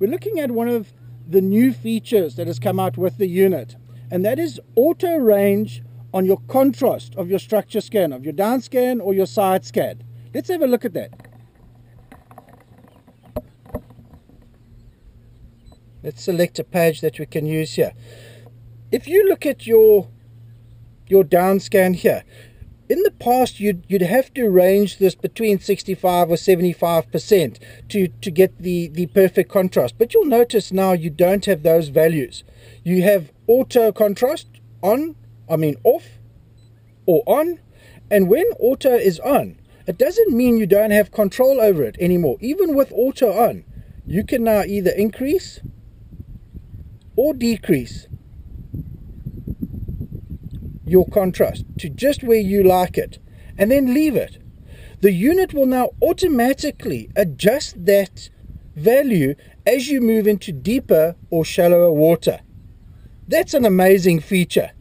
we're looking at one of the new features that has come out with the unit, and that is auto range on your contrast of your structure scan, of your down scan or your side scan. Let's have a look at that. Let's select a page that we can use here. If you look at your your down scan here, in the past you'd, you'd have to range this between 65 or 75% to, to get the, the perfect contrast. But you'll notice now you don't have those values. You have auto contrast on, I mean off or on. And when auto is on, it doesn't mean you don't have control over it anymore. Even with auto on, you can now either increase or decrease your contrast to just where you like it and then leave it. The unit will now automatically adjust that value as you move into deeper or shallower water. That's an amazing feature.